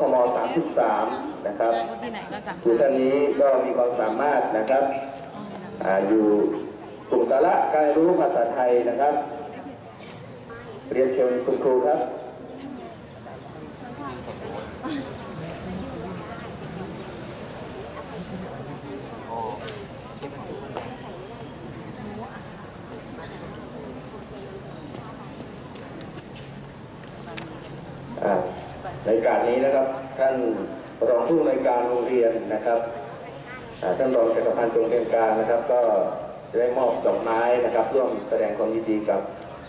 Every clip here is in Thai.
พม33 นะครับที่ไหนก็สั่งคือท่านนี้ก็มีความสามารถนะครับอ่าอยู่กลุ่มสาระการรู้ภาษาไทยนะครับ เรียนเชิญคุณครูครับ อ่าในี้นะครับ ท่านรองผู้อำนวยการโรงเรียนนะครับท่านรองจักรพันธ์จงเรียงการนะครับ ก็ได้มอบดอกไม้นะครับ ร่วมแสดงความยินดีกับ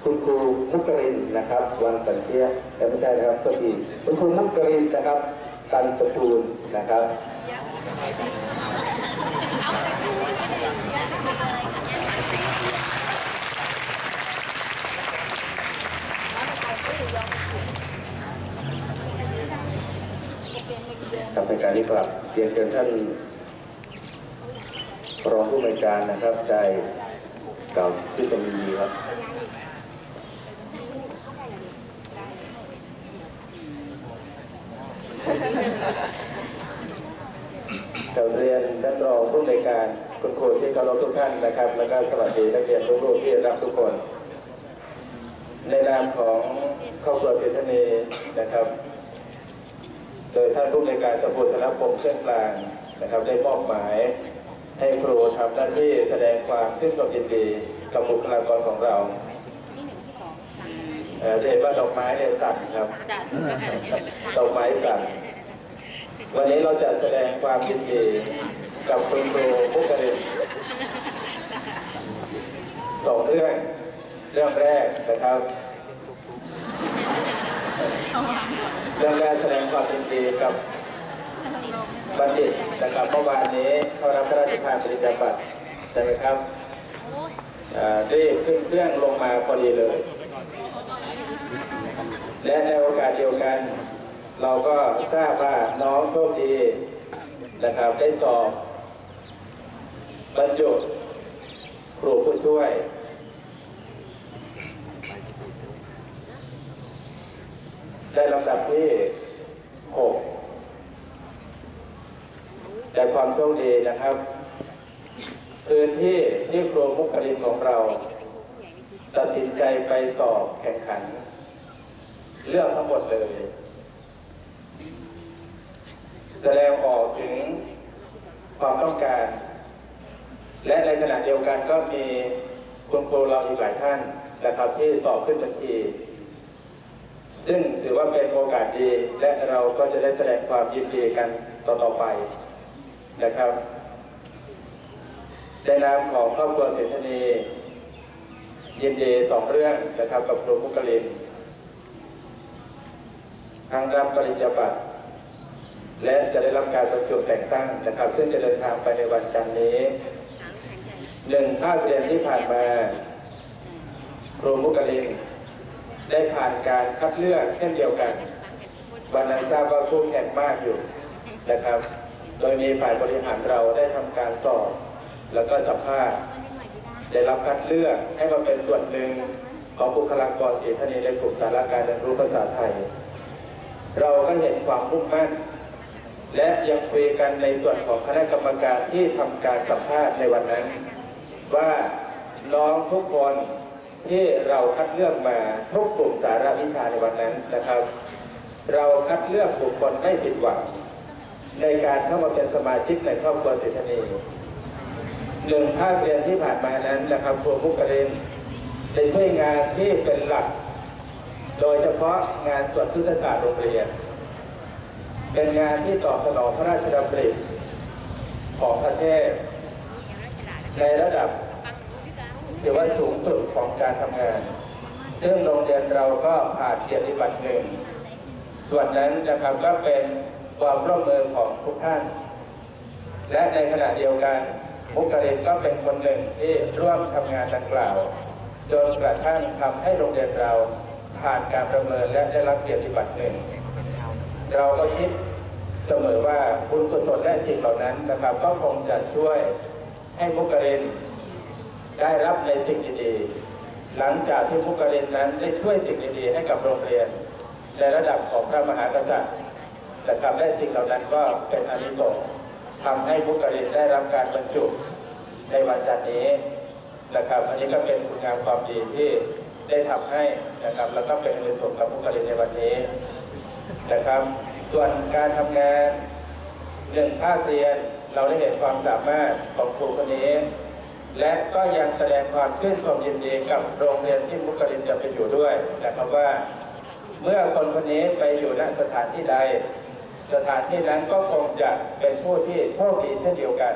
คุณครูมุกรินนะครับ วันสันเทียแต่ไม่ใช่นะครับก็ดีคุณครูมุกรินนะครับตันตระกูลนะครับ ครับในการนี้กลับเรียนเชิญท่านรองผู้อำนการนะครับได้กล่าวที่จะมีครับเราเรียนท่านรองผู้อำนการคุณครูที่เคารพทุกท่านนะครับ แล้วก็สวัสดีนักเรียนทุกๆที่รักทุกคน ในนามของครอบครัวเทธนีนะครับ โดยท่านผู้ในวยการสมุทรธนพงษ์เชื่องกลางนะครับ ได้มอบหมาย ให้ครูทำหน้าที่แสดงความชื่นชมยินดีกับบุคลากรของเราเอ่อจะเห็นว่าดอกไม้เนี่ยสั่นครับ ดอกไม้สั่นวันนี้เราจะแสดงความยินดีกับคุณครูผู้กรินสองเรื่องเรื่องแรกนะครับ เรื่องแรกแสดงความยินดีกับบัณฑิตนะครับเมื่อวานนี้เขารับพระราชทานปริญญาบัตรใช่ไหมครับอ่ารีบขึ้นเครื่องลงมาพอดีเลย และในโอกาสเดียวกัน เราก็ทราบว่าน้องโชคดีนะครับได้สอบบรรจุครูผู้ช่วย ได้ลำดับที่หกแต่ความโชคดีนะครับ พื้นที่ที่ครูมุกรินของเรา ตัดสินใจไปสอบแข่งขันเลือกทั้งหมดเลย แสดงออกถึงความต้องการ และในขณะเดียวกันก็มีคุณครูเราอีกหลายท่านนะครับที่สอบขึ้นบัญชี ซึ่งถือว่าเป็นโอกาสดี และเราก็จะได้แสดงความยินดีกันต่อๆไปนะครับในนามของครอบครัวเศรษฐนียินดีสองเรื่องนะครับกับครูมุกลินทางรับปริญญาบัตรและจะได้รับการประจุแต่งตั้งนะครับ ซึ่งจะเดินทางไปในวันจันทร์นี้หนึ่งภาคเรียนที่ผ่านมาครูมุกลิน ได้ผ่านการคัดเลือกเช่นเดียวกันวันนั้นทราบว่าคู่แข่งมากอยู่นะครับ โดยมีฝ่ายบริหารเราได้ทำการสอบ แล้วก็สัมภาษณ์ได้รับคัดเลือกให้มาเป็นส่วนหนึ่งของบุคลากรเสียทนีในกลุ่มสาระการเรียนรู้ภาษาไทย เราก็เห็นความมุ่งมั่น และยังคุยกันในส่วนของคณะกรรมการที่ทำการสัมภาษณ์ในวันนั้น ว่าน้องทุกคน ที่เราคัดเลือกมาทุกกลุ่มสาระวิชาในวันนั้นนะครับ เราคัดเลือกบุคคลไม่ผิดหวังในการเข้ามาเป็นสมาชิกในครอบครัวเศรษฐนีหนึ่งภาคเรียนที่ผ่านมานั้นนะครับครูมุกเรนได้ช่วยงานที่เป็นหลัก โดยเฉพาะงานสวดพุทธศาสตร์โรงเรียน เป็นงานที่ตอบสนองพระราชดำริของประเทศในระดับ ถือว่าสูงสุดของการทำงาน ซึ่งโรงเรียนเราก็ผ่านเกียรติบัตรหนึ่งส่วนนั้นนะครับก็เป็นความร่วมมือของทุกท่าน และในขณะเดียวกันมุกเรนก็เป็นคนหนึ่งที่ร่วมทำงานดังกล่าวจนกระทั่งทำให้โรงเรียนเราผ่านการประเมินและได้รับเกียรติบัตรหนึ่งเราก็คิดเสมอว่าบุญกุศลและสิ่งเหล่านั้นนะครับ ก็คงจะช่วยให้มุกเริน ได้รับในสิ่งดีๆ หลังจากที่มุกรินนั้นได้ช่วยสิ่งดีๆให้กับโรงเรียน ในระดับของพระมหากษัตริย์นะครับและสิ่งเหล่านั้นก็เป็นอนิสงส์ทำให้มุกรินได้รับการบรรจุในวันจันทร์นี้นะครับ อันนี้ก็เป็นคุณงามความดีที่ได้ทำให้นะครับแล้วก็เป็นอนิสงส์กับมุกรินในวันนี้นะครับ ส่วนการทำงานเรื่องภาคเรียนเราได้เห็นความสามารถของครูคนนี้ และก็ยังแสดงความชื่นชมยินดีกับโรงเรียนที่มุกรินจะไปอยู่ด้วยนะครับว่า เมื่อคนคนนี้ไปอยู่ณสถานที่ใด สถานที่นั้นก็คงจะเป็นผู้ที่โชคดีเช่นเดียวกัน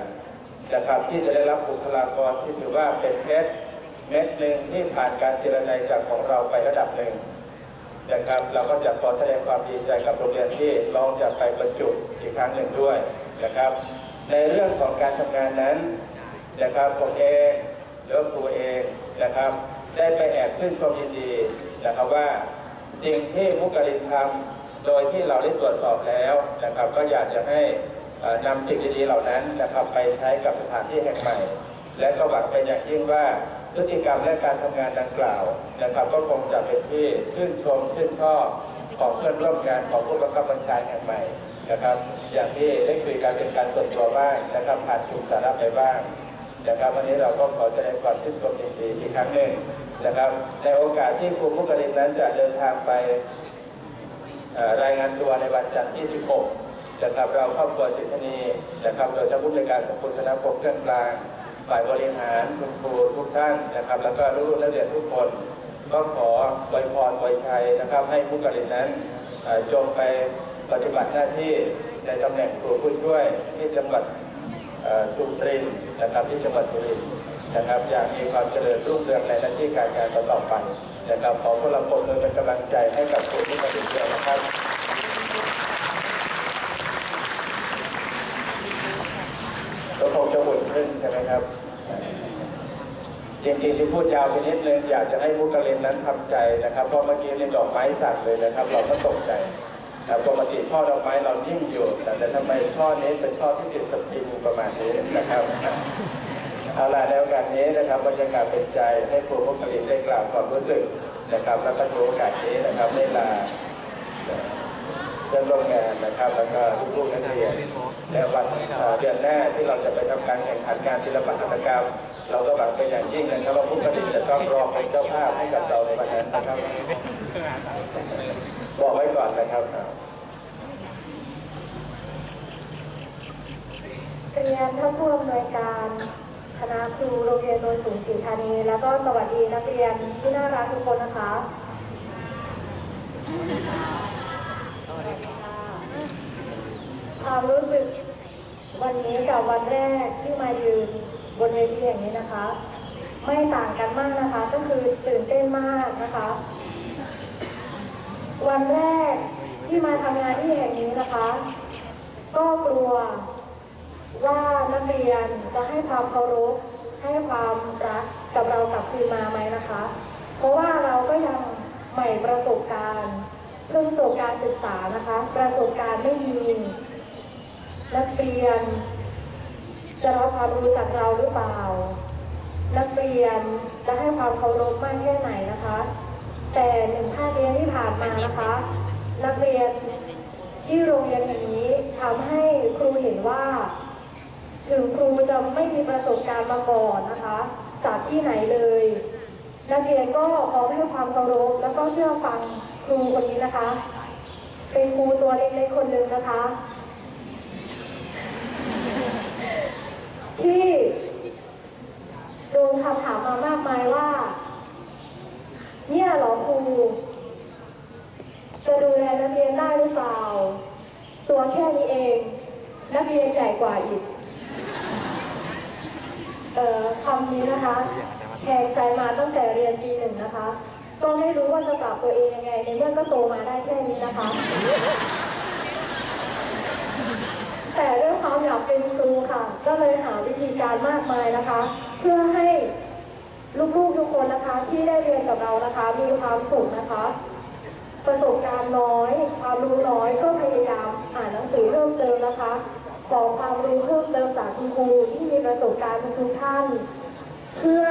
นะครับที่จะได้รับบุคลากรที่ถือว่าเป็นเพชรเม็ดหนึ่งที่ผ่านการเจรนจากของเราไประดับหนึ่งนะครับเราก็จะขอแสดงความดีใจกับโรงเรียนที่ลองจะไปบรรจุอีกครั้งหนึ่งด้วยนะครับ ในเรื่องของการทำงานนั้น นะครับผมเองหรือว่าครูเองนะครับ ได้ไปแอบชื่นชมยินดีนะครับว่า สิ่งที่มุกรินทำโดยที่เราได้ตรวจสอบแล้วนะครับ ก็อยากจะให้นำสิ่งดีๆเหล่านั้นนะครับ ไปใช้กับสถานที่แห่งใหม่ และก็หวังเป็นอย่างยิ่งว่าพฤติกรรมและการทำงานดังกล่าวนะครับ ก็คงจะเป็นที่ชื่นชมชื่นชอบของเพื่อนร่วมงานของผู้บังคับบัญชาแห่งใหม่นะครับ อย่างที่ได้คุยกันเป็นการส่วนตัวบ้างนะครับผ่านกลุ่มสาระไปบ้าง นะครับ วันนี้เราก็ขอแสดงความชื่นชมยินดีอีกครั้งหนึ่งนะครับ ในโอกาสที่ครูมุกรินนั้นจะเดินทางไปรายงานตัวในวันจันทร์ที่ 16นะครับเราครอบครัวสิทธนีนะครับโดยท่านผู้ในวยการสมบูรณธนปกเครื่องกลางฝ่ายบริหารคุณครูทุกท่านนะครับ แล้วก็ลูกๆนักเรียนทุกคน ก็ขอไวยพรไวยชัยนะครับ ให้มุกรินนั้นจงไปปฏิบัติหน้าที่ในตำแหน่งครูผู้ช่วยที่จังหวัด เอ่อสุรินทร์นะครับที่จังหวัดสุรินทร์นะครับอยากมีความเจริญรุ่งเรืองในหน้าที่การงานต่อไปนะครับขอพวกเราปรบมือเป็นกำลังใจให้กับคุที่มาถึงเดียนะครับก็คงจะหุ่นขึ้นใช่ไหมครับจริงๆที่พูดยาวไปนิดนึงอยากจะให้มุกระเลนนั้นทำใจนะครับเพราะเมื่อกี้เล่นดอกไม้สั่นเลยนะครับ เราก็ตกใจ ปกติช่อดอกไม้เรานิ่งอยู่ แต่ทำไมช่อนี้เป็นช่อที่ติดสปริงประมาณนี้นะครับเอาละในโอกาสนี้นะครับบรรยากาศเป็นใจให้ครูมุกลินได้กล่าวความรู้สึกนะครับ แล้วก็ถือโอกาสนี้นะครับได้ลาเพื่อนร่วมงานนะครับแล้วก็ลูกๆนักเรียนและวันเดือนหน้าที่เราจะไปทำการแข่งขันการศิลปหัตถกรรม เราก็หวังเป็นอย่างยิ่งนะครับว่าผู้ผลิตจะต้องรอเป็นเจ้าภาพให้กับเราในวันนั้นนะครับ บอกไว้ก่อนนะครับเรียนท่านผู้อำนวยการคณะครูโรงเรียนโนนสูงศรีธานี แล้วก็สวัสดีนักเรียนที่น่ารักทุกคนนะคะ ความรู้สึกวันนี้กับวันแรกที่มายืนบนเวทีอย่างนี้นะคะ ไม่ต่างกันมากนะคะ ก็คือตื่นเต้นมากนะคะ วันแรกที่มาทำงานที่แห่งนี้นะคะ ก็กลัวว่านักเรียนจะให้ความเคารพให้ความรักกับเรากลับคืนมาไหมนะคะ เพราะว่าเราก็ยังใหม่ประสบการณ์เพิ่งจบการศึกษานะคะ ประสบการณ์ไม่มีนักเรียน จะรับความรู้จากเราหรือเปล่า นักเรียนจะให้ความเคารพมากแค่ไหนนะคะ แต่หนึ่งภาคเรียนที่ผ่านมานะคะ นักเรียนที่โรงเรียนแห่งนี้ทำให้ครูเห็นว่า ถึงครูจะไม่มีประสบการณ์มาก่อนนะคะ จากที่ไหนเลย นักเรียนก็พร้อมให้ความเคารพแล้วก็เชื่อฟังครูคนนี้นะคะ เป็นครูตัวเล็กๆคนหนึ่งนะคะ ที่โดนคำถามมามากมายว่า เนี่ยหรอครู จะดูแลนักเรียนได้หรือเปล่า ตัวแค่นี้เอง นักเรียนใหญ่กว่าอีก เอ่อคำนี้นะคะแทงใจมาตั้งแต่เรียนปีหนึ่งนะคะ ก็ไม่รู้ว่าจะปรับตัวเองยังไง ในเมื่อก็โตมาได้แค่นี้นะคะ แต่ด้วยความอยากเป็นครูค่ะ ก็เลยหาวิธีการมากมายนะคะ เพื่อให้ ลูกๆทุกคนนะคะที่ได้เรียนกับเรานะคะ มีความสุขนะคะ ประสบการณ์น้อย ความรู้น้อยก็พยายามอ่านหนังสือเพิ่มเติมนะคะขอความรู้เพิ่มเติมจากคุณครูที่มีประสบการณ์ทุกท่าน เพื่อ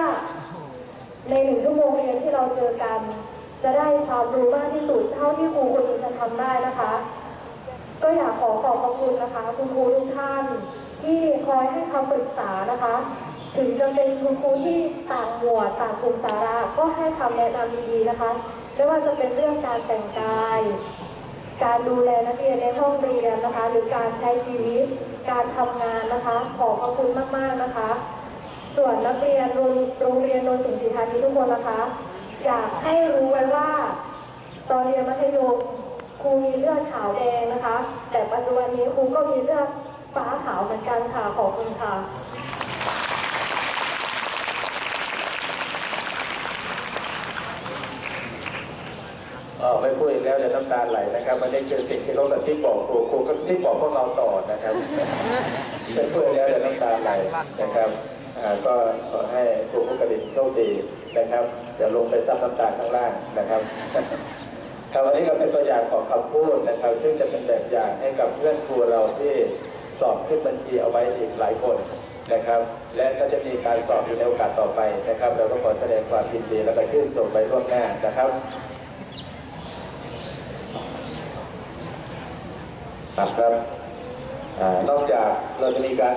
ในหนึ่งชั่วโมงเรียนที่เราเจอกัน จะได้ความรู้มากที่สุดเท่าที่ครูคนนี้จะทำได้นะคะ ก็อยากขอขอบพระคุณนะคะ คุณครูทุกท่าน ที่คอยให้คำปรึกษานะคะ ถึงจะเป็นคุณครูที่ต่างหมวดต่างกลุ่มสาระก็ให้คำแนะนำดีๆนะคะ ไม่ว่าจะเป็นเรื่องการแต่งกาย การดูแลนักเรียนในห้องเรียนนะคะ หรือการใช้ชีวิต การทำงานนะคะ ขอบพระคุณมากๆนะคะ ส่วนนักเรียนโรงเรียนโนนสิงห์สีธานีทุกคนนะคะ อยากให้รู้ไว้ว่า ตอนเรียนมัธยมครูมีเลือดขาวแดงนะคะ แต่ปัจจุบันนี้ครูก็มีเลือดฟ้าขาวเหมือนกันค่ะขอบคุณค่ะ เออ ไม่พูดอีกแล้วเดี๋ยวน้ำตาไหลนะครับมันนี่คือสิ่งที่เขาแบบที่บอกครูครูก็ที่บอกพวกเราต่อนะครับไม่พูดอีกแล้วเดี๋ยวน้ำตาไหลนะครับอ่าก็ขอให้ครูผู้กระดิ่งโชคดีนะครับเดี๋ยวลงไปซับน้ำตาข้างล่างนะครับครับวันนี้ก็เป็นตัวอย่างของคำพูดนะครับ ซึ่งจะเป็นแบบอย่างให้กับเพื่อนครูเราที่สอบขึ้นบัญชีเอาไว้อีกหลายคนนะครับ และก็จะมีการสอบอยู่ในโอกาสต่อไปนะครับ เราก็ขอแสดงความยินดีและก็ชื่นชมไปร่วมหน้านะครับ ครับครับนอกจากเราจะมีการ